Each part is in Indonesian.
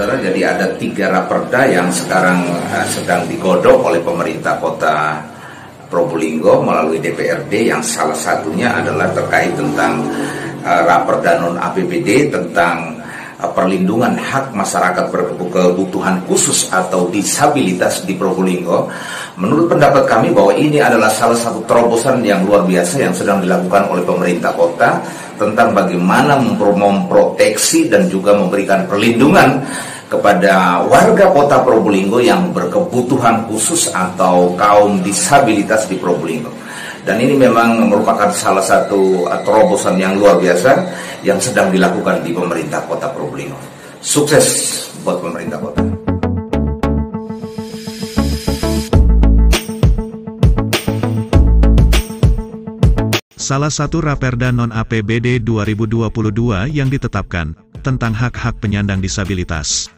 saudara, jadi ada tiga raperda yang sekarang uh, sedang digodok oleh pemerintah kota Probolinggo melalui DPRD yang salah satunya adalah terkait tentang uh, raperda non APBD tentang perlindungan hak masyarakat berkebutuhan khusus atau disabilitas di Probolinggo. Menurut pendapat kami bahwa ini adalah salah satu terobosan yang luar biasa yang sedang dilakukan oleh pemerintah kota tentang bagaimana memproteksi dan juga memberikan perlindungan kepada warga kota Probolinggo yang berkebutuhan khusus atau kaum disabilitas di Probolinggo. Dan ini memang merupakan salah satu terobosan yang luar biasa yang sedang dilakukan di pemerintah kota Probolinggo. Sukses buat pemerintah kota. Salah satu Raperda Non-APBD 2022 yang ditetapkan, tentang hak-hak penyandang disabilitas.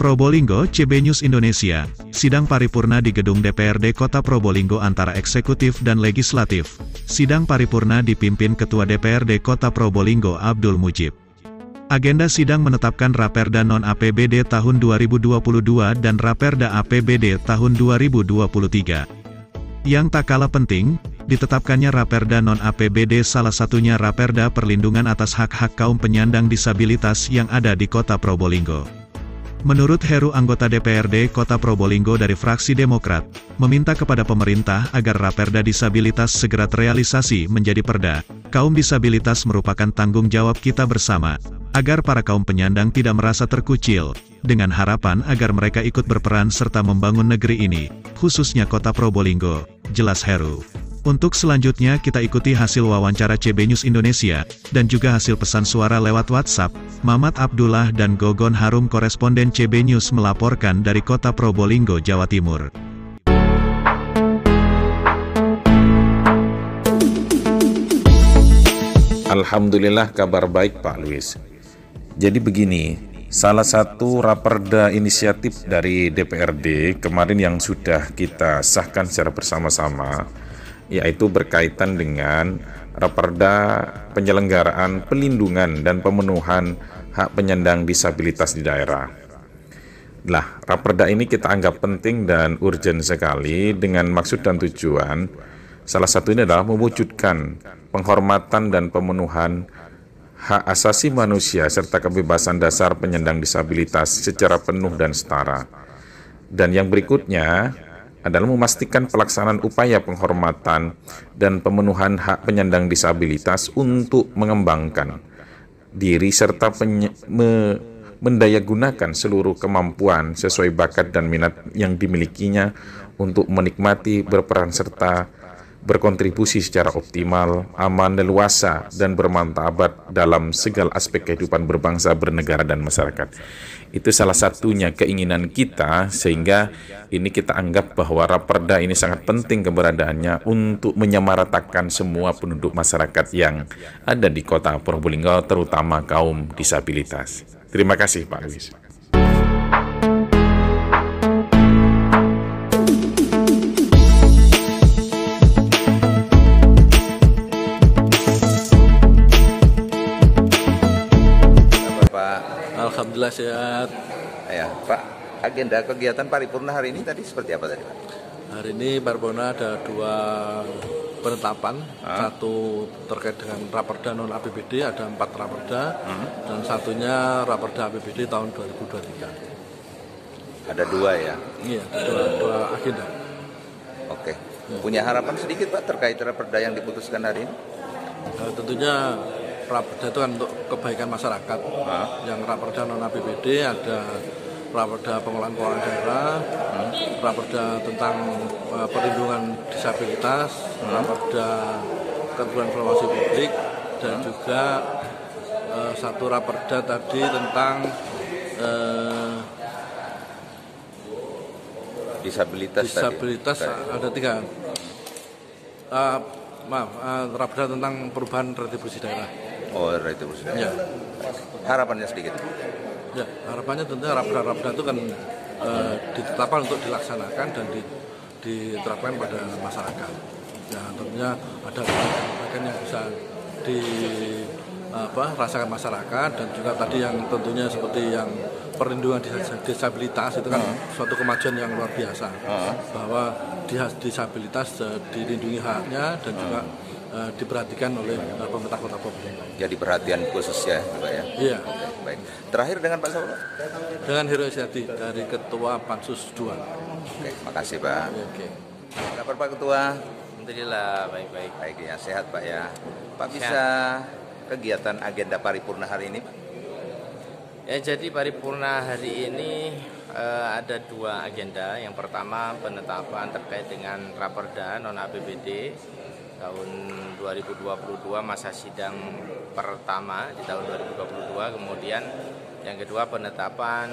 Probolinggo, CB News Indonesia, sidang paripurna di gedung DPRD Kota Probolinggo antara eksekutif dan legislatif. Sidang paripurna dipimpin Ketua DPRD Kota Probolinggo Abdul Mujib. Agenda sidang menetapkan Raperda Non-APBD tahun 2022 dan Raperda APBD tahun 2023. Yang tak kalah penting, ditetapkannya Raperda Non-APBD salah satunya Raperda Perlindungan atas Hak-Hak Kaum Penyandang Disabilitas yang ada di Kota Probolinggo. Menurut Heru anggota DPRD Kota Probolinggo dari fraksi Demokrat, meminta kepada pemerintah agar Raperda Disabilitas segera terrealisasi menjadi perda. Kaum disabilitas merupakan tanggung jawab kita bersama, agar para kaum penyandang tidak merasa terkucil, dengan harapan agar mereka ikut berperan serta membangun negeri ini, khususnya Kota Probolinggo, jelas Heru. Untuk selanjutnya kita ikuti hasil wawancara CB News Indonesia, dan juga hasil pesan suara lewat WhatsApp, Mamat Abdullah dan Gogon Harum koresponden CB News melaporkan dari kota Probolinggo, Jawa Timur. Alhamdulillah kabar baik Pak Luis. Jadi begini, salah satu raperda inisiatif dari DPRD kemarin yang sudah kita sahkan secara bersama-sama yaitu berkaitan dengan Raperda penyelenggaraan pelindungan dan pemenuhan hak penyandang disabilitas di daerah. Lah, Raperda ini kita anggap penting dan urgent sekali dengan maksud dan tujuan salah satunya adalah mewujudkan penghormatan dan pemenuhan hak asasi manusia serta kebebasan dasar penyandang disabilitas secara penuh dan setara. Dan yang berikutnya, adalah memastikan pelaksanaan upaya penghormatan dan pemenuhan hak penyandang disabilitas untuk mengembangkan diri serta me mendayagunakan seluruh kemampuan sesuai bakat dan minat yang dimilikinya untuk menikmati berperan serta berkontribusi secara optimal, aman, leluasa, dan bermantabat dalam segala aspek kehidupan berbangsa, bernegara, dan masyarakat. Itu salah satunya keinginan kita, sehingga ini kita anggap bahwa Raperda ini sangat penting keberadaannya untuk menyamaratakan semua penduduk masyarakat yang ada di kota Probolinggo, terutama kaum disabilitas. Terima kasih Pak Luis. Sehat. Ya, Pak, agenda kegiatan paripurna hari ini tadi seperti apa tadi, Pak? Hari ini paripurna ada dua penetapan, ah. satu terkait dengan raperda non APBD ada empat raperda hmm. dan satunya raperda APBD tahun 2023. Ada dua ya? Iya, dua, dua agenda. Oke. Ya. Punya harapan sedikit Pak terkait raperda yang diputuskan hari ini? Uh, tentunya Raperda itu kan untuk kebaikan masyarakat. Hah? Yang Raperda non APBD ada Raperda pengelolaan keuangan daerah, hmm. Raperda tentang uh, perlindungan disabilitas, hmm. Raperda keterbukaan informasi publik, dan hmm. juga uh, satu Raperda tadi tentang uh, disabilitas. Disabilitas tadi. ada tiga. Uh, maaf, uh, Raperda tentang perubahan retribusi daerah. Oh, retribusi. Ya. Harapannya sedikit. Ya, harapannya tentunya raperda-raperda itu kan e, ditetapkan untuk dilaksanakan dan di, diterapkan pada masyarakat. Ya, tentunya ada bagian yang bisa di apa rasakan masyarakat dan juga tadi yang tentunya seperti yang perlindungan disabilitas itu kan uh. suatu kemajuan yang luar biasa uh. bahwa disabilitas uh, dilindungi haknya dan uh. juga uh, diperhatikan oleh uh, pemerintah kota Probolinggo. Jadi perhatian khusus ya, Pak ya. Iya. Baik. Terakhir dengan Pak Saulo. Dengan Hero Isyati dari Ketua Pansus 2. Oke, makasih Pak. Oke. Okay. Kabar Pak Ketua? Alhamdulillah baik-baik. Baik ya, sehat Pak ya. Pak bisa kegiatan agenda paripurna hari ini Pak? Ya jadi paripurna hari ini uh, ada dua agenda. Yang pertama penetapan terkait dengan raperda non APBD tahun 2022 masa sidang pertama di tahun 2022. Kemudian yang kedua penetapan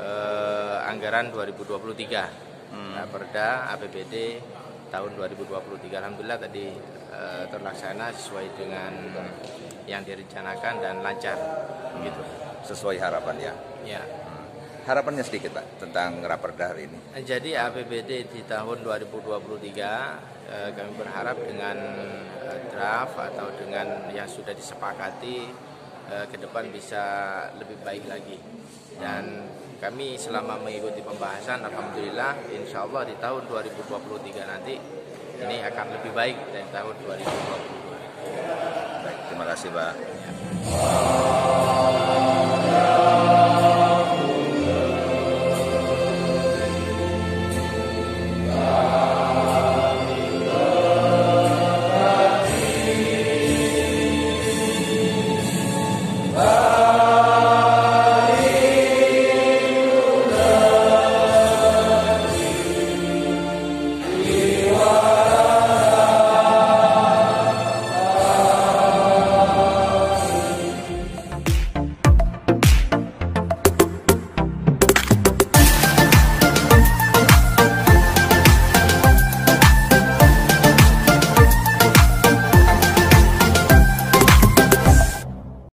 uh, anggaran 2023 hmm. raperda APBD tahun 2023. Alhamdulillah tadi uh, terlaksana sesuai dengan yang direncanakan dan lancar hmm. gitu sesuai harapan ya ya. Harapannya sedikit pak tentang raperda hari ini. Jadi APBD di tahun 2023 eh, kami berharap dengan eh, draft atau dengan yang sudah disepakati eh, ke depan bisa lebih baik lagi. Dan kami selama mengikuti pembahasan Alhamdulillah Insya Allah di tahun 2023 nanti ini akan lebih baik dari tahun 2022 Terima kasih Pak.